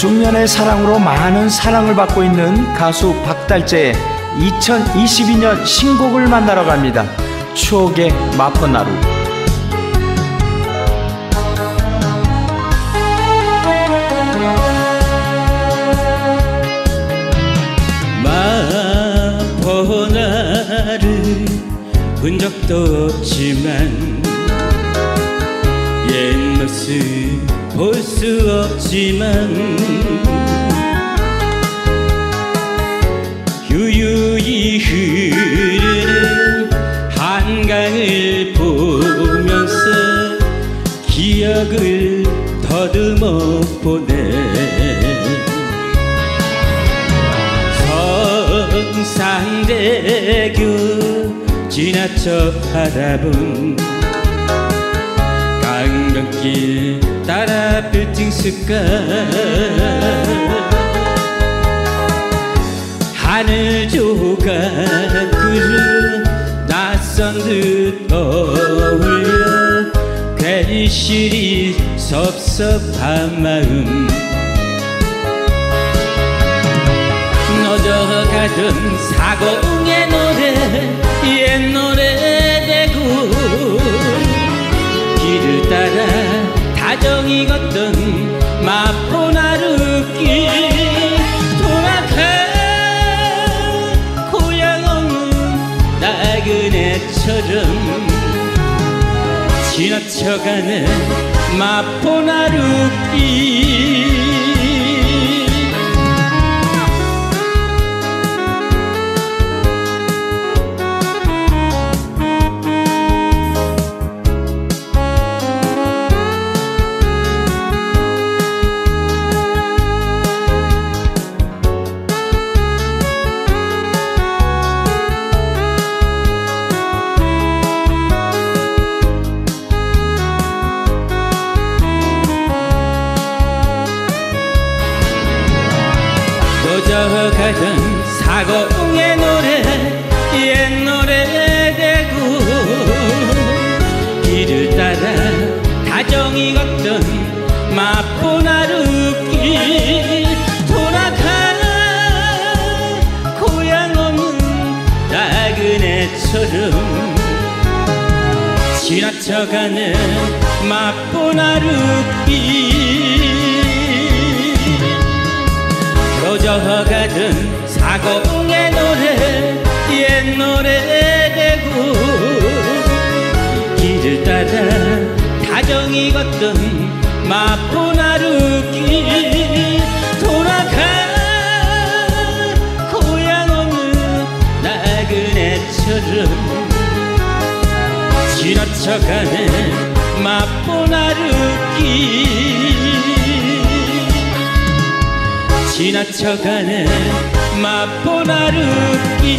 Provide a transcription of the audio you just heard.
중년의 사랑으로 많은 사랑을 받고 있는 가수 박달재의 2022년 신곡을 만나러 갑니다. 추억의 마포나루. 마포나를 본 적도 없지만 옛 모습 볼 수 없지만 유유히 흐르는 한강을 보면서 기억을 더듬어 보네. 성상대교 지나쳐 바라본 강변길 따라 빌딩 습관. 하늘 조각으로 낯선 듯 떠올려 괜시리 섭섭한 마음. 너저 가던 사공의 노래 옛 노래 걷던 마포나루길. 돌아가 고향 없는 나그네처럼 지나쳐가는 마포나루길 너저 가던 사공의 노래 옛 노래 되고 길을 따라 다정히 걷던 마포 나루길 돌아가 고향 없는 나그네처럼 지나쳐가는 마포 나루길 로저가던 사공의 노래 옛 노래 되고 길을 따라 다정히 걷던 마포나루길 돌아가 고향 없는 나그네처럼 지나쳐가는 마포나루길 지나쳐가는 마포나루길